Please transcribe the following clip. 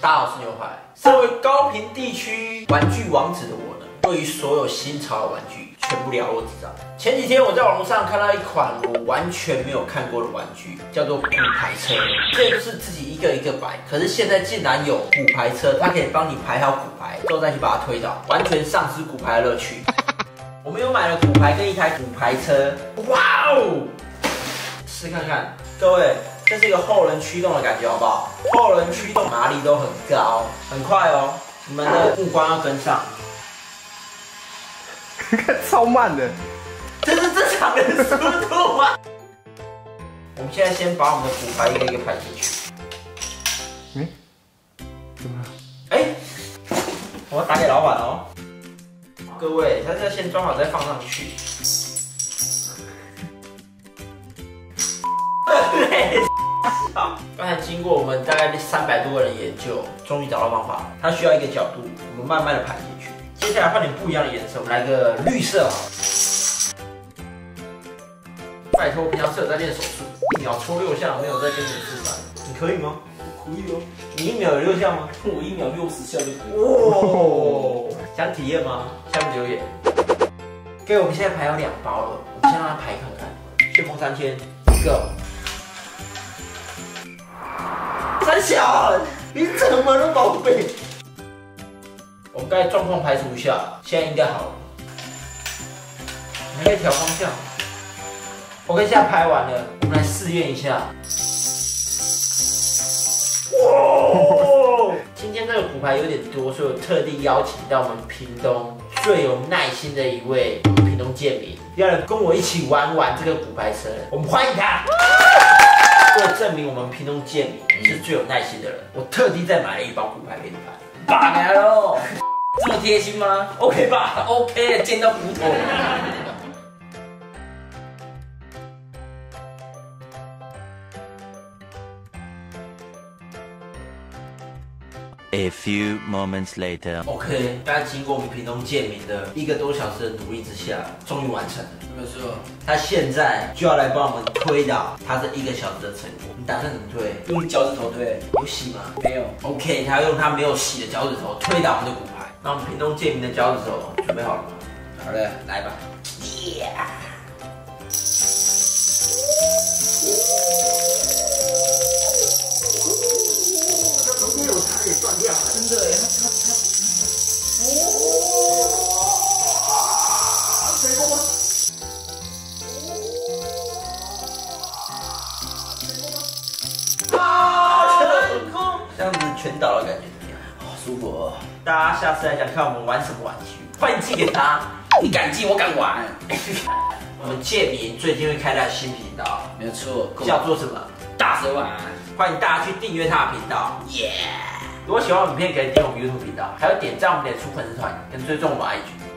大家好，我是牛排。身为高频地区玩具王子的我呢，对于所有新潮的玩具全部了如指掌。前几天我在网络上看到一款我完全没有看过的玩具，叫做骨牌车。这就是自己一个一个摆，可是现在竟然有骨牌车，它可以帮你排好骨牌，之后再去把它推倒，完全丧失骨牌的乐趣。我们又买了骨牌跟一台骨牌车，哇哦！试看看，各位。这是一个后轮驱动的感觉，好不好？后轮驱动马力都很高，很快哦。你们的目光要跟上，超慢的，这是正常的速度吗？我们现在先把我们的骨牌一个一个排进去。嗯？怎么了？哎，我要打给老板哦。各位，他要先装好再放上去。对。刚才经过我们大概三百多个人研究，终于找到方法。它需要一个角度，我们慢慢的排进去。接下来换点不一样的颜色，我们来个绿色。拜托，平常是有在练手速，一秒抽六下，没有在跟你示范，你可以吗？可以哦。你一秒有六下吗？我一秒六十下就可以。哇，想体验吗？下面留言。各位，我们现在排有两包了，我们先让它排看看。旋风三千，一个。三小，你怎么了，宝贝？我们刚才状况排除一下，现在应该好了。你可以调方向。OK，现在拍完了，我们来试验一下。哇！今天这个骨牌有点多，所以我特地邀请到我们屏东最有耐心的一位屏东建民，要来跟我一起玩玩这个骨牌车。我们欢迎他。证明我们屏东建民是最有耐心的人，我特地再买了一包骨牌给你拍。爸来喽，这么贴心吗？OK 吧？OK，见到骨头。A few moments later. OK，大家经过我们屏东建民的一个多小时的努力之下，终于完成了。没有错，他现在就要来帮我们推倒他这一个小时的成果。你打算怎么推？用脚趾头推？有洗吗？没有。OK，他要用他没有洗的脚趾头推倒我们的骨牌。那我们屏东建民的脚趾头准备好了吗？好了，来吧。全倒的感觉怎么样？好舒服。大家下次来讲看我们玩什么玩具，欢迎寄给他。你敢寄，我敢玩。我们建民最近会开他新频道，没有错，叫做什么？大蛇丸。欢迎大家去订阅他的频道。耶！如果喜欢我们影片，可以点我们 YouTube 频道，还有点赞我们的出粉丝团，跟追踪我们 IG。